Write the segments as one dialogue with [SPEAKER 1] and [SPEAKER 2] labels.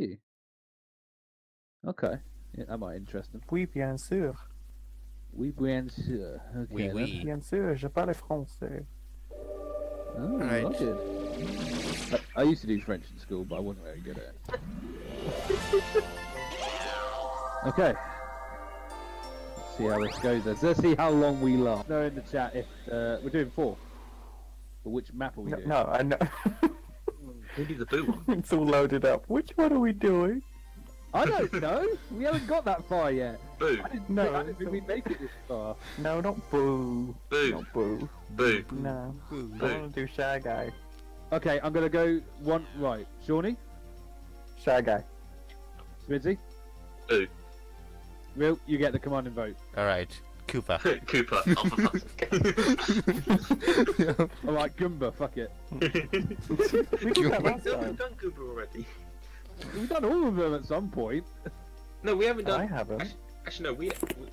[SPEAKER 1] you. Okay. Yeah, that might interest interesting.
[SPEAKER 2] Oui, bien sûr.
[SPEAKER 1] Oui, bien sûr. Okay,
[SPEAKER 3] Oui, oui.
[SPEAKER 2] Bien sûr, je parle français.
[SPEAKER 1] Oh,
[SPEAKER 3] Right.
[SPEAKER 1] okay. I, I used to do French in school, but I wasn't very good at it. okay. Let's see how this goes. then. Let's see how long we last. Know in the chat if uh, we're doing four. But which map are we
[SPEAKER 2] No,
[SPEAKER 1] doing?
[SPEAKER 2] no, I know.
[SPEAKER 4] Maybe the boo one.
[SPEAKER 2] it's all loaded up. Which one are we doing?
[SPEAKER 1] I don't know. We haven't got that far yet.
[SPEAKER 4] Boo.
[SPEAKER 1] I didn't,
[SPEAKER 2] No,
[SPEAKER 1] I didn't think we'd make it this far.
[SPEAKER 2] No, not Boo.
[SPEAKER 4] Boo.
[SPEAKER 2] Not Boo.
[SPEAKER 4] Boo.
[SPEAKER 2] No.
[SPEAKER 3] Boo.
[SPEAKER 2] I want to do Shy Guy.
[SPEAKER 1] Okay, I'm gonna go one right. Shawnee,
[SPEAKER 2] Shy Guy.
[SPEAKER 1] Smithy,
[SPEAKER 4] Boo.
[SPEAKER 1] Real, you get the commanding vote.
[SPEAKER 3] Alright. Koopa.
[SPEAKER 4] Cooper. Oh, for fuck's sake.
[SPEAKER 1] All right, Goomba, fuck it.
[SPEAKER 2] We did that last
[SPEAKER 4] We've done Koopa already.
[SPEAKER 1] We've done all of them at some point.
[SPEAKER 4] No, we haven't done.
[SPEAKER 2] I haven't.
[SPEAKER 4] Actually, actually, no, we, we.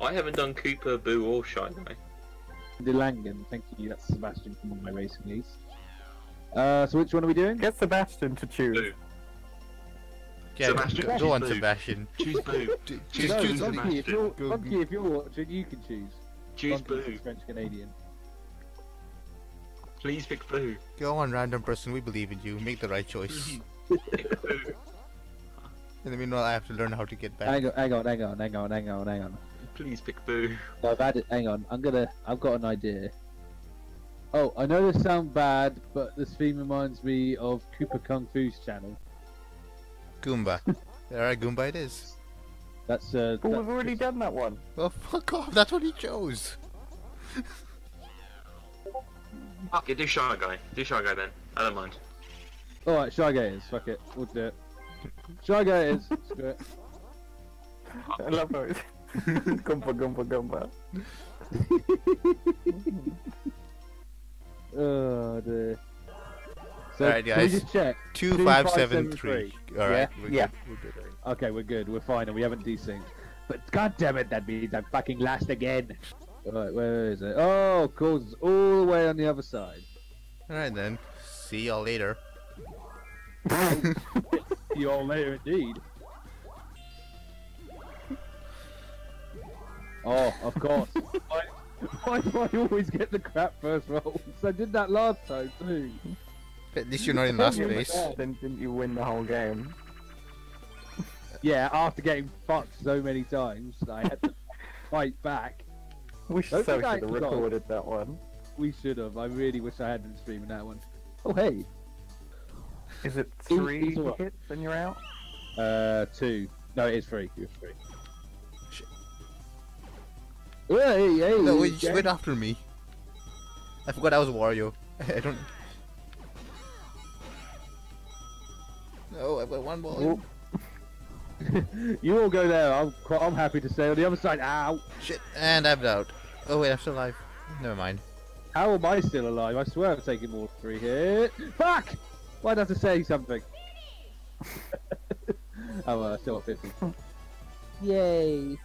[SPEAKER 4] I haven't done Koopa, Boo, or Shy Guy.
[SPEAKER 1] De Langen, thank you. That's Sebastian from my racing leads. Uh, so which one are we doing?
[SPEAKER 2] Get Sebastian to choose.
[SPEAKER 4] Boo.
[SPEAKER 3] Yeah,
[SPEAKER 4] Sebastian,
[SPEAKER 3] go, go on,
[SPEAKER 4] Boo.
[SPEAKER 3] Sebastian.
[SPEAKER 4] Choose Boo.
[SPEAKER 3] Choose,
[SPEAKER 4] Choose
[SPEAKER 1] no,
[SPEAKER 3] choose
[SPEAKER 4] Boo,
[SPEAKER 1] Donkey, if you're,
[SPEAKER 3] Go-
[SPEAKER 1] Donkey, if you're watching, you can choose.
[SPEAKER 4] Choose
[SPEAKER 1] Donkey's
[SPEAKER 4] Boo.
[SPEAKER 1] French Canadian.
[SPEAKER 4] Please pick Boo.
[SPEAKER 3] Go on, random person. We believe in you. Make the right choice.
[SPEAKER 4] Pick Boo.
[SPEAKER 3] And then meanwhile, I have to learn how to get back.
[SPEAKER 1] Hang on, hang on, hang on, hang on, hang on, hang on.
[SPEAKER 4] Please pick Boo.
[SPEAKER 1] So I've had it. Hang on, I'm gonna. I've got an idea. Oh, I know this sounds bad, but this theme reminds me of Cooper Kung Fu's channel.
[SPEAKER 3] Goomba. Alright, Goomba it is.
[SPEAKER 1] That's uh.
[SPEAKER 2] But
[SPEAKER 1] that-
[SPEAKER 2] we've already done that one.
[SPEAKER 3] Well, fuck off. That's what he chose.
[SPEAKER 4] Fuck it, do Shy Guy. Do Shy Guy then. I don't mind.
[SPEAKER 1] All right, Shy Guy is. Fuck it, we'll do it. Shy Gators. Screw it.
[SPEAKER 2] I love how it's Goomba Goomba Goomba.
[SPEAKER 1] Oh dear. So
[SPEAKER 3] Alright,
[SPEAKER 1] can we
[SPEAKER 3] guys.
[SPEAKER 1] just check?
[SPEAKER 3] Two five seven three. Alright, we're
[SPEAKER 2] Yeah.
[SPEAKER 3] good. We're good.
[SPEAKER 1] Okay, we're good. We're fine, and we haven't desynced. But god damn it, that means I'm fucking last again. Alright, where is it? Oh, course, it's all the way on the other side.
[SPEAKER 3] Alright then. See y'all later.
[SPEAKER 1] See you all later, indeed. Oh, of course. why, why do I always get the crap first rolls? I did that last time too.
[SPEAKER 3] At least you're not in last place.
[SPEAKER 2] Then didn't you win the whole game?
[SPEAKER 1] Yeah, after getting fucked so many times, I had to fight back.
[SPEAKER 2] We
[SPEAKER 1] Don't
[SPEAKER 2] so should have recorded that one.
[SPEAKER 1] We should have. I really wish I had been streaming that one. Oh hey,
[SPEAKER 2] Is it three
[SPEAKER 1] it's all right.
[SPEAKER 2] hits and you're out?
[SPEAKER 1] uh, two. No, it is three. You're three.
[SPEAKER 3] Shit.
[SPEAKER 1] Hey, hey.
[SPEAKER 3] No, wait, you just went after me. I forgot I was a Wario. I don't. No, I've got one ball.
[SPEAKER 2] Ooh.
[SPEAKER 1] you all go there. I'm quite, I'm happy to stay on the other side. Ow!
[SPEAKER 3] Shit, and I'm out. Oh wait, I'm still alive. Never mind.
[SPEAKER 1] How am I still alive? I swear I've taken more than three hit. Fuck! Why'd I have to say something? oh, well, I still at 50. Yay!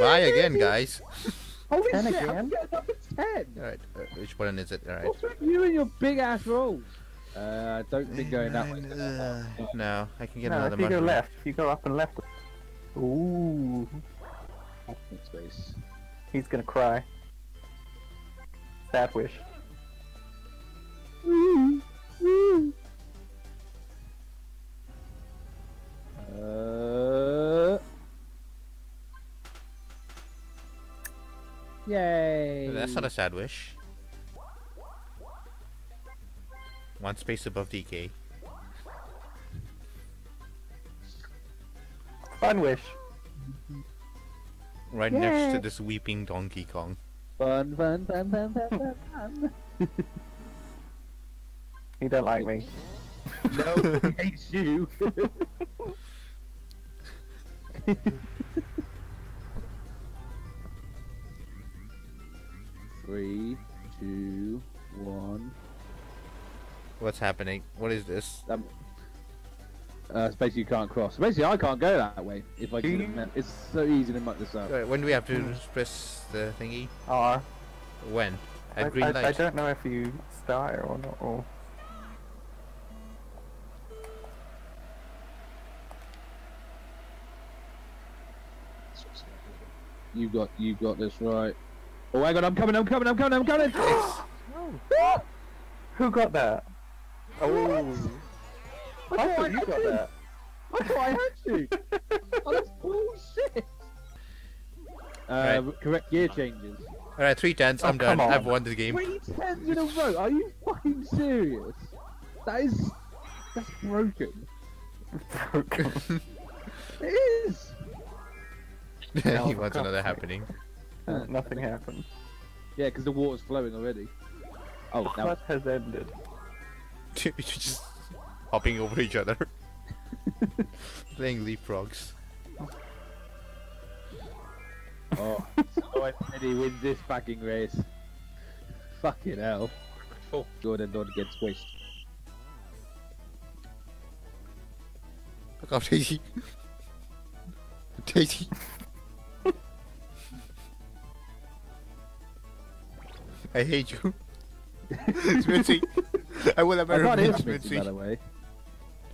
[SPEAKER 3] Bye again, guys.
[SPEAKER 1] Holy
[SPEAKER 2] Ten
[SPEAKER 1] shit,
[SPEAKER 2] again?
[SPEAKER 1] I'm getting up at 10!
[SPEAKER 3] Alright, uh, which button is it? Alright.
[SPEAKER 1] What's with you and your big ass rolls? Uh, I don't think going that way.
[SPEAKER 3] Uh, no, I can get
[SPEAKER 2] no,
[SPEAKER 3] another
[SPEAKER 2] if you go left, if you go up and left. Ooh,
[SPEAKER 1] Space.
[SPEAKER 2] he's gonna cry. Sad wish.
[SPEAKER 1] Uh... Yay!
[SPEAKER 3] That's not a sad wish. One space above DK.
[SPEAKER 2] Fun wish.
[SPEAKER 3] Right next to this weeping Donkey Kong.
[SPEAKER 1] Fun, fun, fun, fun, fun, fun, fun.
[SPEAKER 2] He don't like me.
[SPEAKER 1] no, he hates you. Three, two, one.
[SPEAKER 3] What's happening? What is this?
[SPEAKER 1] Um, uh, basically, you can't cross. Basically, I can't go that way. If I can, it's so easy to muck this up.
[SPEAKER 3] When do we have to press the thingy?
[SPEAKER 2] R.
[SPEAKER 3] When? At I, green
[SPEAKER 2] I,
[SPEAKER 3] light.
[SPEAKER 2] I don't know if you start or not. Or...
[SPEAKER 1] You got, you got this right. Oh my god, I'm coming, I'm coming, I'm coming, I'm coming!
[SPEAKER 2] Who got that? Oh. I
[SPEAKER 1] I thought
[SPEAKER 2] thought you
[SPEAKER 1] had
[SPEAKER 2] got
[SPEAKER 1] you.
[SPEAKER 2] that.
[SPEAKER 1] I thought I had you! oh, that's bullshit! Uh, correct gear changes.
[SPEAKER 3] Alright, three tens.
[SPEAKER 2] Oh,
[SPEAKER 3] I'm done.
[SPEAKER 2] come
[SPEAKER 3] I've won the game.
[SPEAKER 1] Three tens in a row? Are you fucking serious? That is... That's broken. Broken. it is!
[SPEAKER 3] he
[SPEAKER 2] Oh,
[SPEAKER 3] wants
[SPEAKER 2] God.
[SPEAKER 3] another happening.
[SPEAKER 2] Nothing happened.
[SPEAKER 1] Yeah, because the water's flowing already. Oh, now
[SPEAKER 2] What has ended?
[SPEAKER 3] You're just hopping over each other. Playing leapfrogs.
[SPEAKER 1] Oh, so Eddie wins this fucking race. Fucking hell.
[SPEAKER 4] Four.
[SPEAKER 1] Jordan don't get squished.
[SPEAKER 3] Look out, Daisy. Daisy. I hate you. it's Smithy. I will have
[SPEAKER 1] I
[SPEAKER 3] a
[SPEAKER 1] can't Smitty, by the way.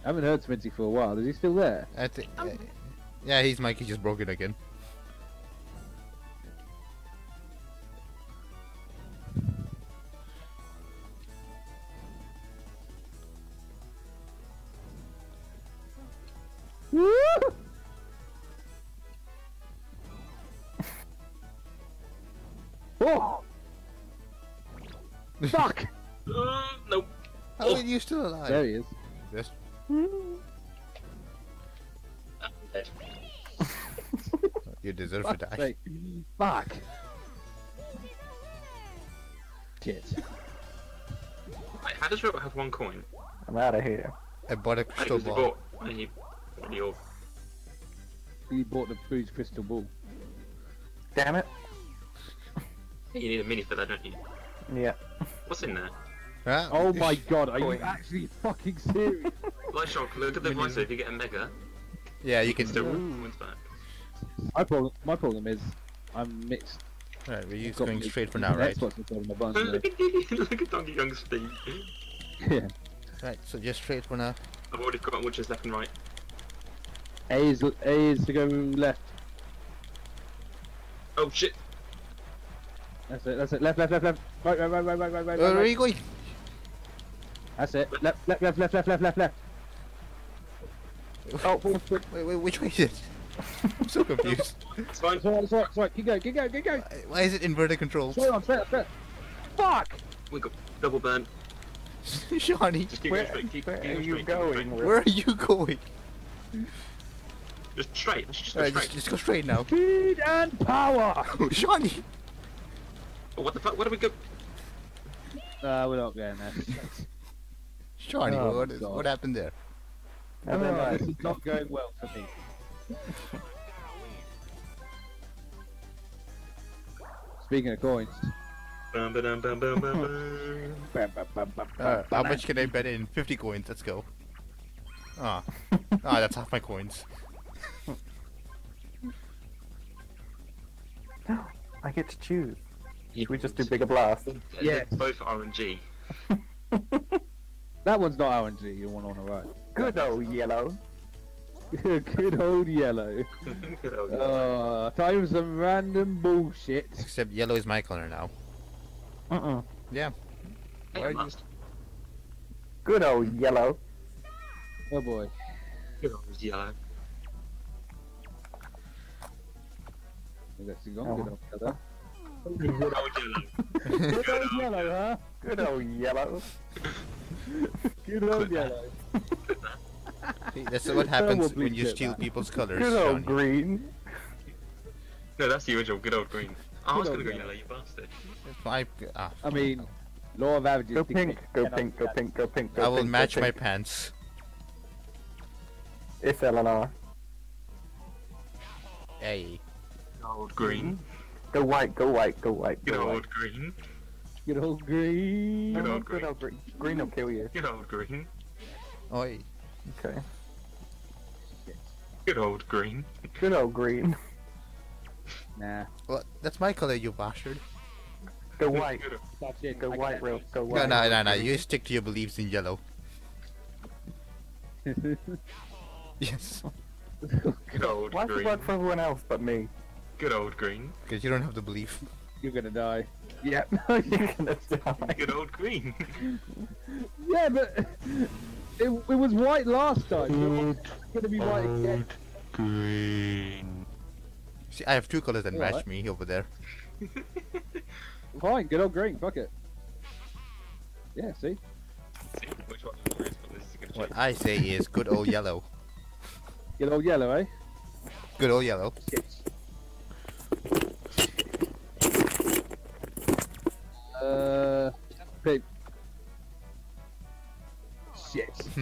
[SPEAKER 1] I haven't heard Smitty for a while. Is he still there?
[SPEAKER 3] I thi- uh, yeah, he's Mikey just broke it again.
[SPEAKER 1] Woo! Oh! Fuck!
[SPEAKER 4] Nope.
[SPEAKER 3] How are you still alive?
[SPEAKER 1] There he is.
[SPEAKER 3] Yes. You deserve to
[SPEAKER 1] Fuck's
[SPEAKER 3] die.
[SPEAKER 1] sake. Fuck! Shit.
[SPEAKER 4] Wait, how does Robert have one coin?
[SPEAKER 2] I'm out of here.
[SPEAKER 3] I bought a crystal ball.
[SPEAKER 4] bought. And you, what your
[SPEAKER 1] He bought the Boo's crystal ball.
[SPEAKER 2] Damn it.
[SPEAKER 4] you need a mini for that, don't you?
[SPEAKER 2] Yeah.
[SPEAKER 4] What's in there?
[SPEAKER 3] Huh?
[SPEAKER 1] Oh my god, are you actually fucking serious?
[SPEAKER 4] Like shock, look at the
[SPEAKER 3] Mini.
[SPEAKER 4] visor. If you get a mega,
[SPEAKER 3] Yeah, you
[SPEAKER 4] you
[SPEAKER 3] can
[SPEAKER 4] can still
[SPEAKER 3] do.
[SPEAKER 4] coins back.
[SPEAKER 1] my problem, my problem is, I'm mixed.
[SPEAKER 3] Alright, we're just
[SPEAKER 1] Got
[SPEAKER 3] going straight for now, right?
[SPEAKER 1] Xbox installed on my bus,
[SPEAKER 4] look at Donkey Kong's feet.
[SPEAKER 1] so- yeah.
[SPEAKER 3] Right, so just straight for now.
[SPEAKER 4] I've already got which is left and right.
[SPEAKER 1] A is A is to go left.
[SPEAKER 4] Oh shit!
[SPEAKER 1] That's it. That's it. Left, left, left, left. Right, right, right, right, right, right, right.
[SPEAKER 3] Where are you going?
[SPEAKER 1] That's it. Left, left, left, left, left, left, left, left.
[SPEAKER 3] Oh, wait, wait, which way is it? I'm so confused.
[SPEAKER 4] It's fine.
[SPEAKER 1] It's alright, it's alright, it's alright. Keep going, keep going, keep going.
[SPEAKER 3] Why is it inverted controls?
[SPEAKER 1] Straight on, straight on, straight on. Fuck!
[SPEAKER 4] We got double burn.
[SPEAKER 3] Shawnee,
[SPEAKER 4] Just keep
[SPEAKER 2] Where,
[SPEAKER 4] going straight. Keep,
[SPEAKER 2] where
[SPEAKER 4] keep
[SPEAKER 2] are you
[SPEAKER 4] straight. going
[SPEAKER 2] going?
[SPEAKER 3] where are you going?
[SPEAKER 4] Just straight. Let's just go
[SPEAKER 3] Alright,
[SPEAKER 4] straight.
[SPEAKER 3] just, just go straight now.
[SPEAKER 1] Speed and power!
[SPEAKER 3] Oh, Shawnee!
[SPEAKER 4] Oh, what the fuck? Where do we go?
[SPEAKER 1] Uh, we're not going there.
[SPEAKER 3] Shawnee,
[SPEAKER 1] Oh,
[SPEAKER 3] what,
[SPEAKER 1] my
[SPEAKER 3] is,
[SPEAKER 1] God.
[SPEAKER 3] what happened there?
[SPEAKER 2] Never mind.
[SPEAKER 1] this is not going well for me. Speaking of coins.
[SPEAKER 3] Uh, how much can I bet in? 50 coins, let's go. Ah, ah, that's half my coins.
[SPEAKER 2] I get to choose.
[SPEAKER 4] You-
[SPEAKER 2] We just do bigger blast.
[SPEAKER 1] Yeah.
[SPEAKER 4] They're Both RNG.
[SPEAKER 1] That one's not RNG, you one on the right.
[SPEAKER 2] Good old yellow.
[SPEAKER 1] Good old yellow.
[SPEAKER 4] Good old
[SPEAKER 1] Uh, time for some random bullshit.
[SPEAKER 3] Except yellow is my color now.
[SPEAKER 2] Uh-uh.
[SPEAKER 3] Yeah.
[SPEAKER 4] Hey,
[SPEAKER 3] why are you-
[SPEAKER 4] must.
[SPEAKER 2] Good old yellow.
[SPEAKER 1] Oh boy.
[SPEAKER 4] Good old yellow.
[SPEAKER 1] That's gone.
[SPEAKER 2] Oh.
[SPEAKER 1] Good old yellow.
[SPEAKER 4] Good old yellow.
[SPEAKER 1] Good old yellow, huh?
[SPEAKER 2] Good old yellow.
[SPEAKER 1] Good old yellow.
[SPEAKER 3] See, that's what happens when you steal
[SPEAKER 1] man.
[SPEAKER 3] people's colors.
[SPEAKER 2] Good old
[SPEAKER 3] Shawnee.
[SPEAKER 2] green.
[SPEAKER 4] No, that's the original. Good old green. Oh, I was gonna go yellow, you bastard.
[SPEAKER 3] My, ah,
[SPEAKER 1] I mean, law of averages.
[SPEAKER 2] Go pink, go pink, go pink, go pink, go
[SPEAKER 3] I will
[SPEAKER 2] go
[SPEAKER 3] match my pants.
[SPEAKER 2] It's LNR.
[SPEAKER 3] Hey.
[SPEAKER 4] Good old green.
[SPEAKER 2] Go white, go white, go white,
[SPEAKER 4] Good
[SPEAKER 2] go white.
[SPEAKER 4] old green.
[SPEAKER 1] Good old green.
[SPEAKER 4] Good
[SPEAKER 2] No,
[SPEAKER 4] old
[SPEAKER 2] good
[SPEAKER 4] green.
[SPEAKER 2] old green. Green will kill you.
[SPEAKER 4] Good old green.
[SPEAKER 3] Oi.
[SPEAKER 2] Okay.
[SPEAKER 4] Good old green.
[SPEAKER 2] Good old green.
[SPEAKER 1] Nah.
[SPEAKER 3] Well, that's my color, you bastard.
[SPEAKER 2] Go white.
[SPEAKER 1] That's it.
[SPEAKER 2] Go
[SPEAKER 1] I
[SPEAKER 2] white,
[SPEAKER 1] get
[SPEAKER 2] real. Go
[SPEAKER 3] No,
[SPEAKER 2] white.
[SPEAKER 3] no, no, no. You stick to your beliefs in yellow. Yes.
[SPEAKER 4] Good old
[SPEAKER 2] Why does it work for everyone else but me?
[SPEAKER 4] Good old green.
[SPEAKER 3] Because you don't have the belief.
[SPEAKER 1] You're gonna die.
[SPEAKER 2] Yeah, no, you're gonna die.
[SPEAKER 4] Good old green.
[SPEAKER 1] Yeah, but it, it was white last time. So it's gonna be white again.
[SPEAKER 2] Green.
[SPEAKER 3] See, I have two colors that match
[SPEAKER 1] what?
[SPEAKER 3] me over there.
[SPEAKER 1] Fine, good old green. Fuck it. Yeah, see.
[SPEAKER 4] See which one is worse, but this is
[SPEAKER 3] What. I say is good old yellow.
[SPEAKER 1] Good old yellow, eh?
[SPEAKER 3] Good old yellow.
[SPEAKER 1] Uh,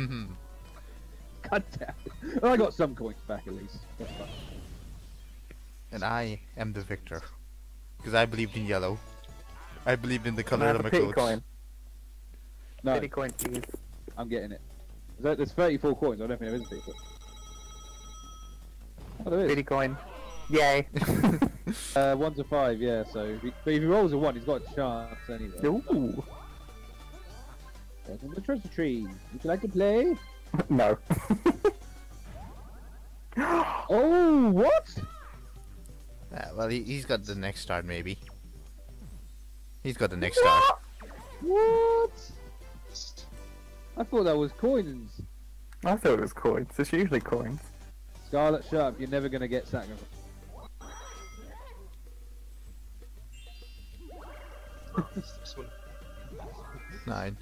[SPEAKER 1] God damn. I got some coins back at least.
[SPEAKER 3] And I am the victor. Because I believed in yellow. I believed in the color
[SPEAKER 2] Can I
[SPEAKER 3] of
[SPEAKER 2] have
[SPEAKER 3] my
[SPEAKER 2] a pity
[SPEAKER 3] clothes.
[SPEAKER 2] coin?
[SPEAKER 1] No,
[SPEAKER 2] Pity coin, please.
[SPEAKER 1] I'm getting it. Is that, there's 34 coins. I don't think there is 34. Oh, there is.
[SPEAKER 2] Pity coin. Yay.
[SPEAKER 1] Uh, one to five, yeah. So, if he, but if he rolls a one, he's got a chance anyway.
[SPEAKER 2] Ooh.
[SPEAKER 1] Welcome to the treasure tree. Would you like to play?
[SPEAKER 2] No.
[SPEAKER 1] Oh, what?
[SPEAKER 3] Ah, well, he, he's got the next star, maybe. He's got the next star.
[SPEAKER 1] What? I thought that was coins.
[SPEAKER 2] I thought it was coins. It's usually coins.
[SPEAKER 1] Scarlet, shut up. You're never gonna get sacrificed.
[SPEAKER 3] Nine.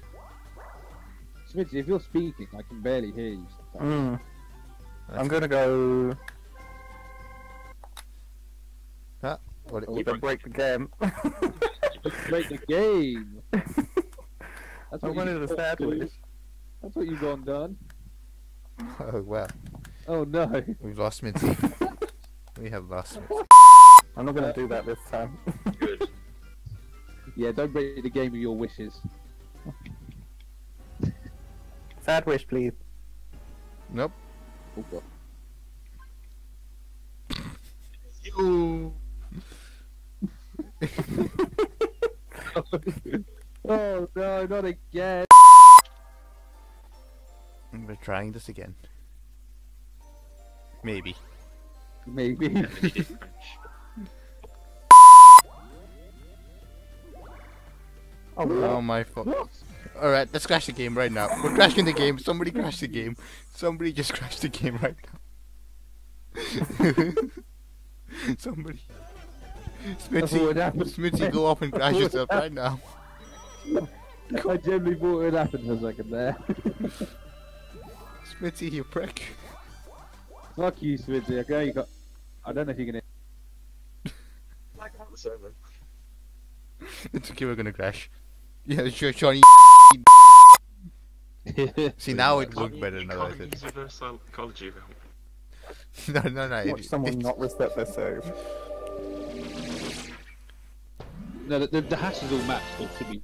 [SPEAKER 1] Smithy, if you're speaking, I can barely hear you.
[SPEAKER 2] Mm. I'm gonna go
[SPEAKER 3] What,
[SPEAKER 1] Oh,
[SPEAKER 2] with a break the game.
[SPEAKER 1] Break the game. That's
[SPEAKER 2] I
[SPEAKER 1] what
[SPEAKER 2] wanted
[SPEAKER 1] you've
[SPEAKER 2] a sad
[SPEAKER 1] to. That's what you've gone done.
[SPEAKER 3] oh, well.
[SPEAKER 1] Oh no.
[SPEAKER 3] We've lost Minty. we have lost Minty.
[SPEAKER 2] I'm not gonna do that this time.
[SPEAKER 4] Good.
[SPEAKER 1] Yeah, don't break the game with your wishes.
[SPEAKER 2] Sad wish, please.
[SPEAKER 3] Nope.
[SPEAKER 1] Oh god. Oh no, not again.
[SPEAKER 3] We're trying this again. Maybe.
[SPEAKER 1] Maybe.
[SPEAKER 4] And then he did French.
[SPEAKER 2] Oh,
[SPEAKER 3] Oh my fuck. Alright, let's crash the game right now. We're crashing the game. Somebody crash the game. Somebody just crashed the game right now. Somebody.
[SPEAKER 1] That's what
[SPEAKER 3] Smitty. Smitty, go up and crash yourself right now.
[SPEAKER 1] I generally thought it would happen for a second there.
[SPEAKER 3] Smitty, you prick.
[SPEAKER 1] Fuck you, Smithy. Okay, you got. I don't know if you can.
[SPEAKER 4] Like out the server.
[SPEAKER 3] It's okay, we're gonna crash. Yeah, sure, Shawnee. See, now it
[SPEAKER 4] Can't
[SPEAKER 3] worked
[SPEAKER 4] you-
[SPEAKER 3] better
[SPEAKER 4] you
[SPEAKER 3] than I
[SPEAKER 4] can't
[SPEAKER 3] said.
[SPEAKER 4] use reverse psychology.
[SPEAKER 3] No, no, no.
[SPEAKER 2] Watch
[SPEAKER 3] It,
[SPEAKER 2] someone
[SPEAKER 3] it's-
[SPEAKER 2] not reset their save.
[SPEAKER 1] no, the, the, the hash is all matched. It should be.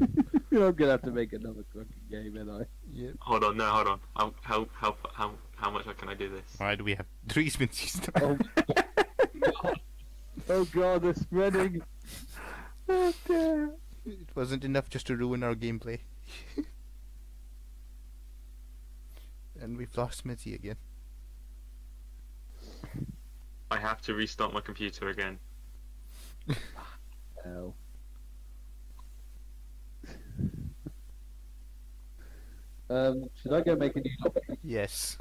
[SPEAKER 1] I'm gonna have to make another fucking game, ain't I?
[SPEAKER 3] yeah.
[SPEAKER 4] Hold on, no, hold on. How how how how how much can I do this?
[SPEAKER 3] Alright, we have three Smithies now.
[SPEAKER 1] Oh, oh god, they're spreading.
[SPEAKER 2] Dear.
[SPEAKER 3] It wasn't enough just to ruin our gameplay. and we've lost Smithy again.
[SPEAKER 4] I have to restart my computer again.
[SPEAKER 1] Hell. um, should I go make a new topic?
[SPEAKER 3] Yes.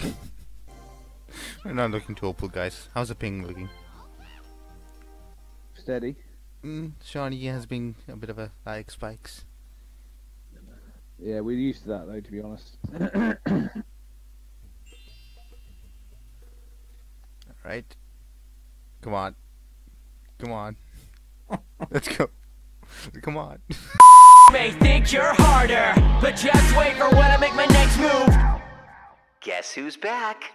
[SPEAKER 3] We're not looking too hopeful, guys. How's the ping looking?
[SPEAKER 1] Steady.
[SPEAKER 3] Mm, Shawnee has been a bit of a like spikes.
[SPEAKER 1] Yeah, we're used to that though, to be honest.
[SPEAKER 3] Alright. Come on. Come on. Let's go. Come on.
[SPEAKER 5] may think you're harder, but just wait for when I make my next move. Guess who's back?